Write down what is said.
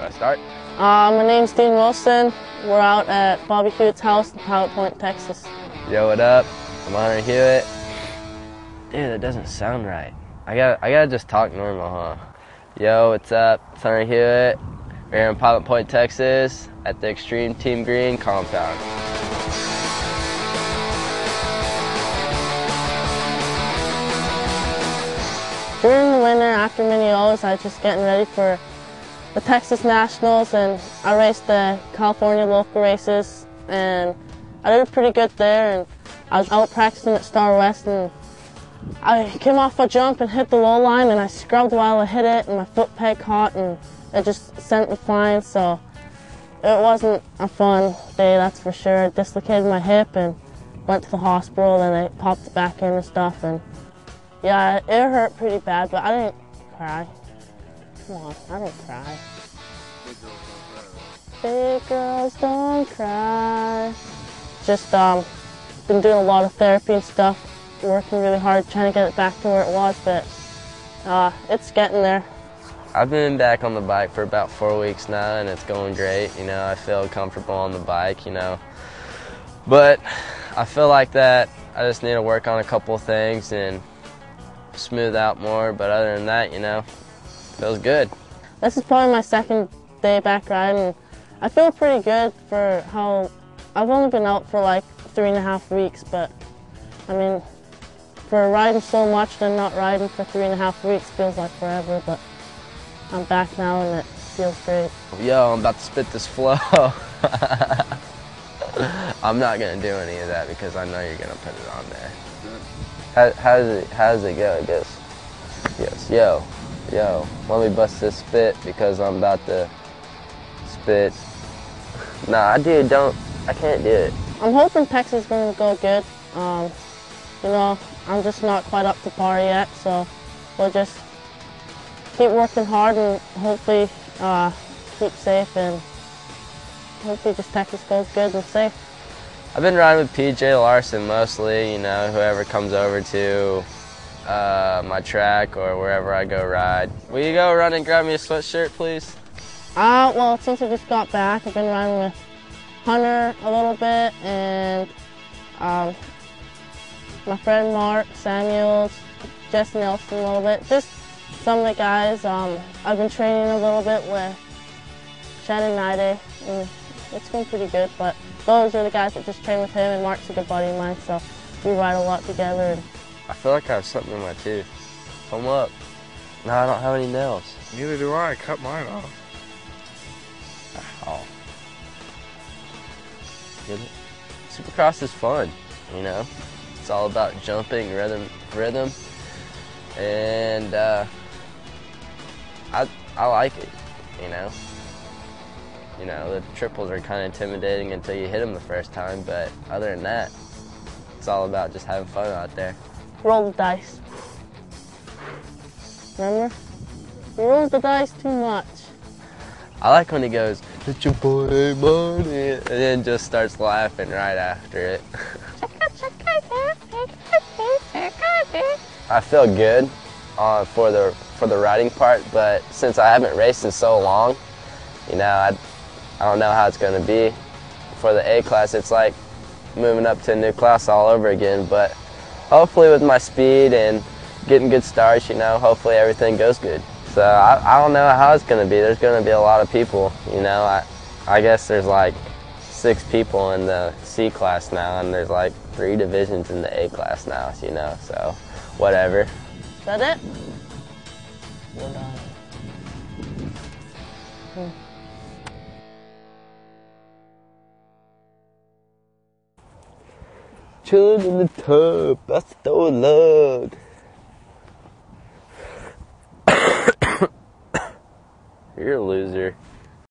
Do I start? Uh, my name's Dean Wilson. We're out at Bobby Hewitt's house in Pilot Point, Texas. Yo, what up? I'm Hunter Hewitt. Dude, that doesn't sound right. I got I gotta just talk normal, huh? Yo, what's up? It's Hunter Hewitt. We're here in Pilot Point, Texas, at the Extreme Team Green compound. During the winter, after Mini O's, I was just getting ready for the Texas Nationals, and I raced the California local races, and I did pretty good there. And I was out practicing at Star West, and I came off a jump and hit the low line, and I scrubbed while I hit it, and my foot peg caught, and it just sent me flying. So it wasn't a fun day, that's for sure. I dislocated my hip and went to the hospital, and they popped it back in and stuff, and yeah, it hurt pretty bad, but I didn't cry. Come on, I don't cry. Big girls don't cry. Just um, been doing a lot of therapy and stuff, working really hard, trying to get it back to where it was, but uh, it's getting there. I've been back on the bike for about four weeks now, and it's going great. You know, I feel comfortable on the bike. You know, but I feel like that I just need to work on a couple things and smooth out more. But other than that, you know, feels good. This is probably my second day back riding. I feel pretty good for how I've only been out for like three and a half weeks, but I mean, for riding so much and not riding for three and a half weeks feels like forever, but I'm back now and it feels great. Yo, I'm about to spit this flow. I'm not gonna do any of that because I know you're gonna put it on there. How, how does it how does it go? I guess. Yes. Yo, yo. Let me bust this spit because I'm about to spit. Nah, dude, do don't, I can't do it. I'm hoping Texas is going to go good. Um, you know, I'm just not quite up to par yet, so we'll just keep working hard and hopefully uh, keep safe and hopefully just Texas goes good and safe. I've been riding with PJ Larsen mostly. You know, whoever comes over to uh, my track or wherever I go ride. Will you go run and grab me a sweatshirt, please? Uh, well, since I just got back, I've been riding with Hunter a little bit and um, my friend Mark Samuels, Jesse Nelson a little bit. Just some of the guys. Um, I've been training a little bit with Shannon Nide, and it's been pretty good. But those are the guys that just train with him, and Mark's a good buddy of mine, so we ride a lot together. I feel like I have something in my tooth. Come up. No, I don't have any nails. Neither do I. I cut mine off. Oh. Supercross is fun, you know. It's all about jumping, rhythm, rhythm, and uh, I I like it, you know. You know the triples are kind of intimidating until you hit them the first time, but other than that, it's all about just having fun out there. Roll the dice. Remember? You roll the dice too much. I like when he goes, "It's your boy money," and then just starts laughing right after it. I feel good uh, for the for the riding part, but since I haven't raced in so long, you know, I, I don't know how it's going to be. For the A class, it's like moving up to a new class all over again. But hopefully, with my speed and getting good starts, you know, hopefully everything goes good. So I, I don't know how it's going to be. There's going to be a lot of people, you know. I, I guess there's like six people in the C class now, and there's like three divisions in the A class now, you know. So whatever. Is that it? We're done. Chillin' in the tub, that's the lug. You're a loser.